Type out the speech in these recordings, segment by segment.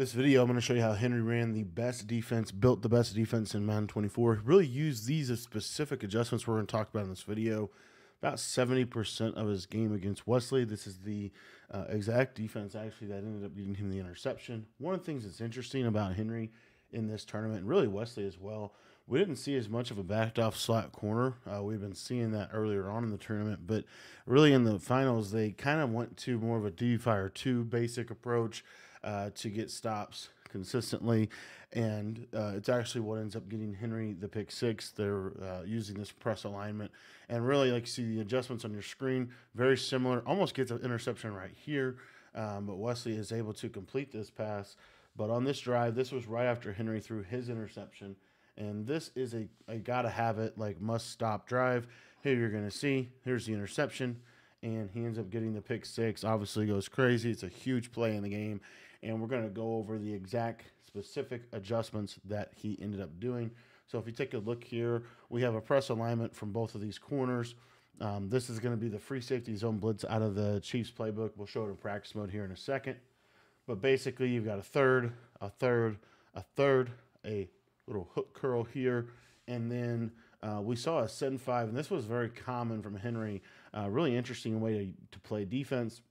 This video, I'm going to show you how Henry ran the best defense, built the best defense in Madden 24. Really used these as specific adjustments we're going to talk about in this video. About 70% of his game against Wesley. This is the uh, exact defense, actually, that ended up getting him the interception. One of the things that's interesting about Henry in this tournament, and really Wesley as well, we didn't see as much of a backed off slot corner. Uh, we've been seeing that earlier on in the tournament, but really in the finals, they kind of went to more of a D fire two basic approach uh, to get stops consistently. And uh, it's actually what ends up getting Henry the pick six. They're uh, using this press alignment. And really, like you see the adjustments on your screen, very similar. Almost gets an interception right here. Um, but Wesley is able to complete this pass. But on this drive, this was right after Henry threw his interception. And this is a, a gotta have it, like must stop drive. Here you're going to see, here's the interception. And he ends up getting the pick six. Obviously, goes crazy. It's a huge play in the game. And we're going to go over the exact specific adjustments that he ended up doing. So if you take a look here, we have a press alignment from both of these corners. Um, this is going to be the free safety zone blitz out of the Chiefs playbook. We'll show it in practice mode here in a second. But basically, you've got a third, a third, a third, a little hook curl here, and then uh, we saw a send five, and this was very common from Henry. Uh, really interesting way to, to play defense.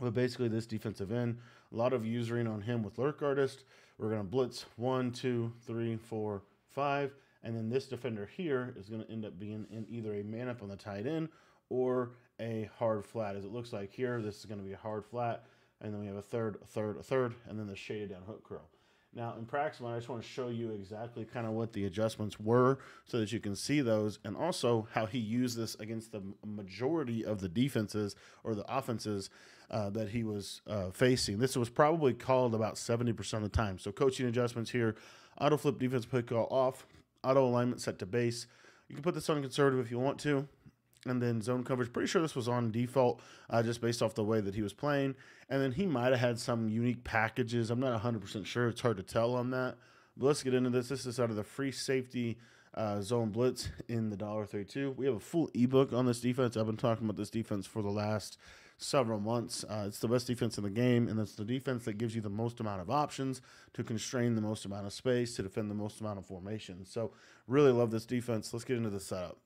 But basically, this defensive end, a lot of usering on him with lurk artist. We're going to blitz one, two, three, four, five, and then this defender here is going to end up being in either a man up on the tight end or a hard flat. As it looks like here, this is going to be a hard flat, and then we have a third, a third, a third, and then the shaded down hook curl. Now in practice I just want to show you exactly kind of what the adjustments were so that you can see those and also how he used this against the majority of the defenses or the offenses uh, that he was uh, facing. This was probably called about 70% of the time. So coaching adjustments here, auto flip defense put call off, auto alignment set to base. You can put this on conservative if you want to and then zone coverage. Pretty sure this was on default, uh, just based off the way that he was playing. And then he might have had some unique packages. I'm not 100% sure. It's hard to tell on that. But let's get into this. This is out of the free safety uh, zone blitz in the dollar 32. We have a full ebook on this defense. I've been talking about this defense for the last several months. Uh, it's the best defense in the game, and it's the defense that gives you the most amount of options to constrain the most amount of space to defend the most amount of formations. So, really love this defense. Let's get into the setup.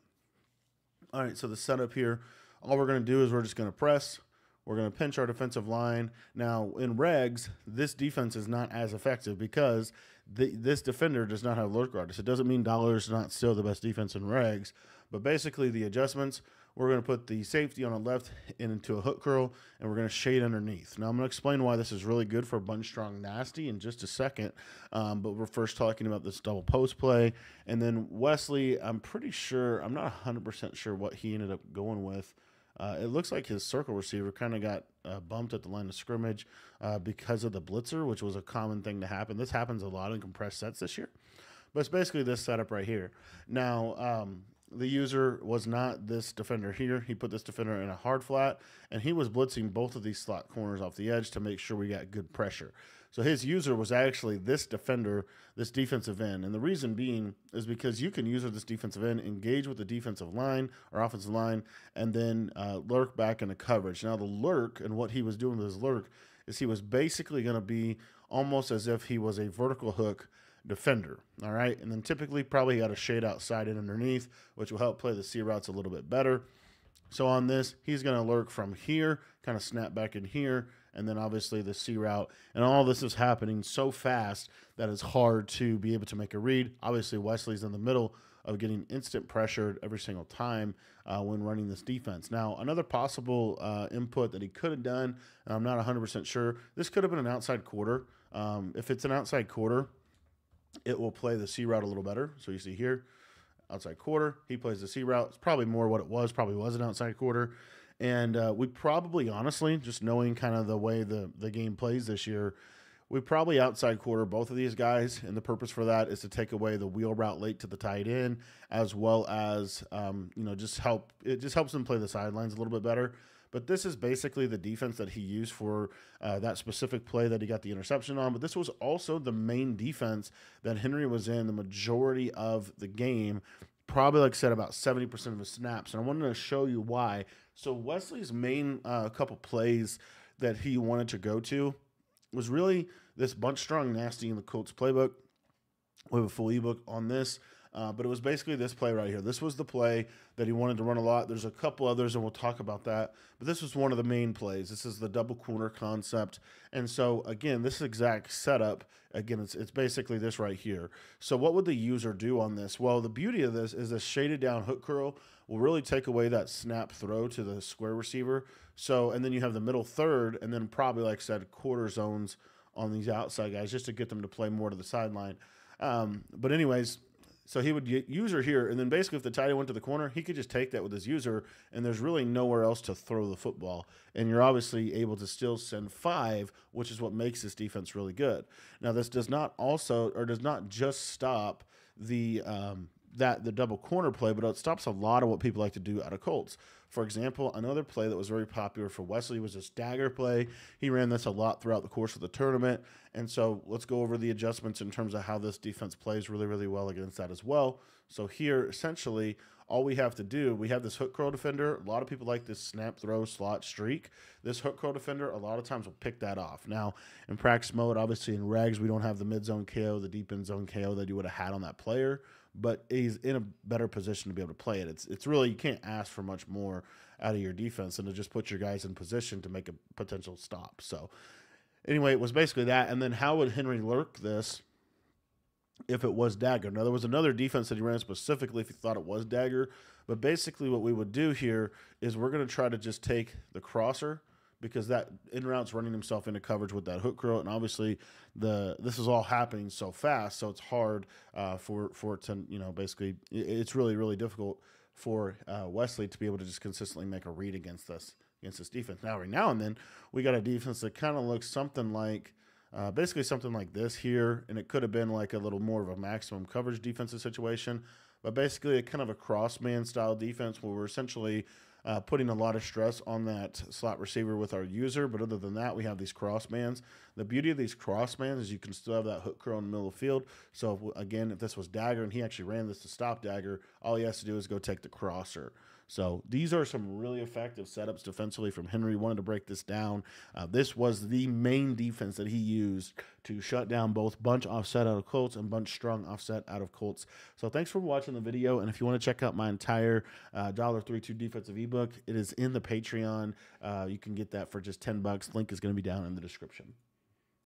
All right, so the setup here, all we're going to do is we're just going to press. We're going to pinch our defensive line. Now, in regs, this defense is not as effective because the, this defender does not have lurk artist. It doesn't mean Dollar is not still the best defense in regs, but basically the adjustments, we're going to put the safety on the left into a hook curl, and we're going to shade underneath. Now, I'm going to explain why this is really good for Bunch Strong Nasty in just a second, um, but we're first talking about this double post play. And then Wesley, I'm pretty sure, I'm not 100% sure what he ended up going with. Uh, it looks like his circle receiver kind of got uh, bumped at the line of scrimmage uh, because of the blitzer, which was a common thing to happen. This happens a lot in compressed sets this year. But it's basically this setup right here. Now, um, the user was not this defender here. He put this defender in a hard flat, and he was blitzing both of these slot corners off the edge to make sure we got good pressure. So his user was actually this defender, this defensive end. And the reason being is because you can use this defensive end, engage with the defensive line or offensive line, and then uh, lurk back into coverage. Now, the lurk and what he was doing with his lurk is he was basically going to be almost as if he was a vertical hook defender. All right. And then typically probably got a shade outside and underneath, which will help play the C routes a little bit better. So on this, he's going to lurk from here, kind of snap back in here, and then obviously the C route. And all this is happening so fast that it's hard to be able to make a read. Obviously, Wesley's in the middle of getting instant pressured every single time uh, when running this defense. Now, another possible uh, input that he could have done, and I'm not 100% sure, this could have been an outside quarter. Um, if it's an outside quarter, it will play the C route a little better. So you see here, outside quarter, he plays the C route. It's probably more what it was, probably was an outside quarter. And uh, we probably, honestly, just knowing kind of the way the, the game plays this year, we probably outside quarter both of these guys. And the purpose for that is to take away the wheel route late to the tight end, as well as, um, you know, just help, it just helps them play the sidelines a little bit better. But this is basically the defense that he used for uh, that specific play that he got the interception on. But this was also the main defense that Henry was in the majority of the game. Probably, like I said, about 70% of his snaps. And I wanted to show you why. So, Wesley's main uh, couple plays that he wanted to go to was really this bunch strong nasty in the Colts playbook. We have a full ebook on this. Uh, but it was basically this play right here. This was the play that he wanted to run a lot. There's a couple others, and we'll talk about that. But this was one of the main plays. This is the double corner concept. And so, again, this exact setup, again, it's, it's basically this right here. So, what would the user do on this? Well, the beauty of this is a shaded down hook curl will really take away that snap throw to the square receiver. So, and then you have the middle third, and then probably, like I said, quarter zones on these outside guys just to get them to play more to the sideline. Um, but anyways, so he would get user here, and then basically, if the tight end went to the corner, he could just take that with his user, and there's really nowhere else to throw the football. And you're obviously able to still send five, which is what makes this defense really good. Now, this does not also, or does not just stop the um, that the double corner play, but it stops a lot of what people like to do out of Colts. For example, another play that was very popular for Wesley was this dagger play. He ran this a lot throughout the course of the tournament. And so let's go over the adjustments in terms of how this defense plays really, really well against that as well. So here, essentially, all we have to do, we have this hook curl defender. A lot of people like this snap throw slot streak. This hook curl defender, a lot of times will pick that off. Now, in practice mode, obviously in regs, we don't have the mid zone KO, the deep end zone KO that you would have had on that player but he's in a better position to be able to play it. It's it's really you can't ask for much more out of your defense and to just put your guys in position to make a potential stop. So anyway, it was basically that. And then how would Henry lurk this if it was dagger? Now there was another defense that he ran specifically if he thought it was dagger. But basically what we would do here is we're going to try to just take the crosser because that in route's running himself into coverage with that hook curl, and obviously the this is all happening so fast, so it's hard uh, for for it to you know basically it's really really difficult for uh, Wesley to be able to just consistently make a read against this against this defense. Now every now and then we got a defense that kind of looks something like. Uh, basically, something like this here, and it could have been like a little more of a maximum coverage defensive situation, but basically a kind of a cross man style defense where we're essentially uh, putting a lot of stress on that slot receiver with our user. But other than that, we have these cross bands. The beauty of these cross bands is you can still have that hook curl in the middle of the field. So if, again, if this was dagger and he actually ran this to stop dagger, all he has to do is go take the crosser. So these are some really effective setups defensively from Henry. Wanted to break this down. Uh, this was the main defense that he used to shut down both bunch offset out of Colts and bunch strong offset out of Colts. So thanks for watching the video. And if you want to check out my entire dollar uh, $1.32 defensive ebook, it is in the Patreon. Uh, you can get that for just 10 bucks. Link is going to be down in the description.